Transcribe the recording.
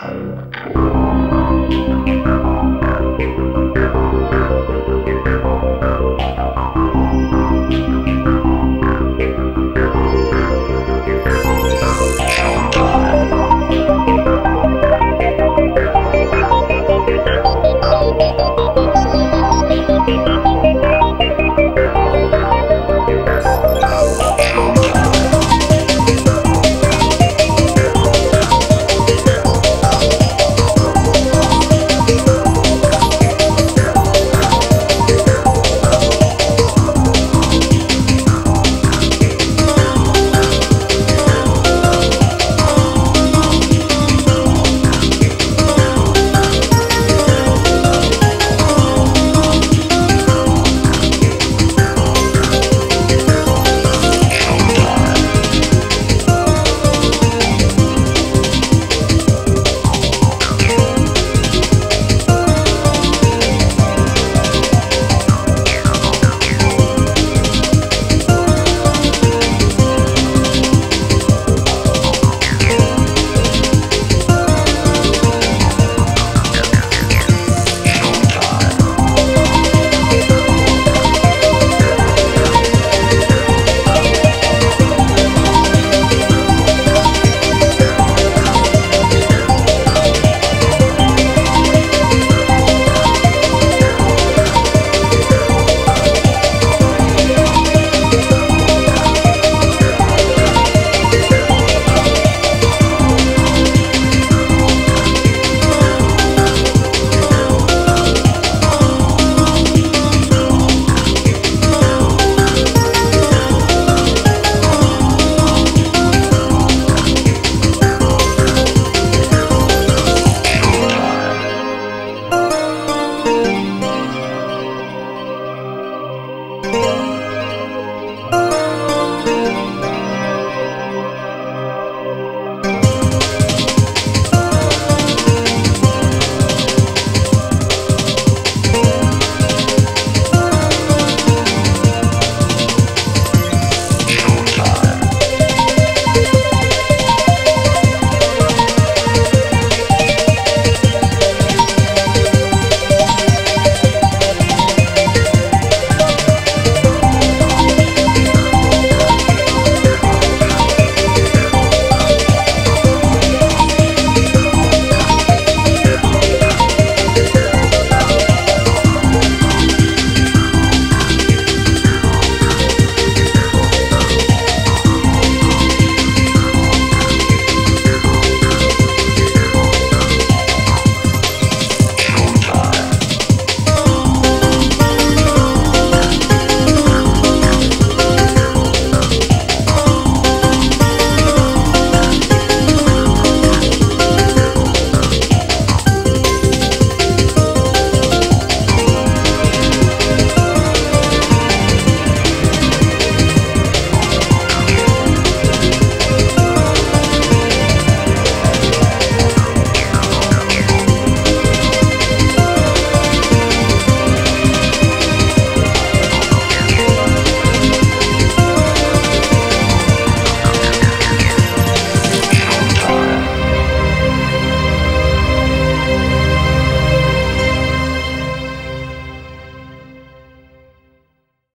Música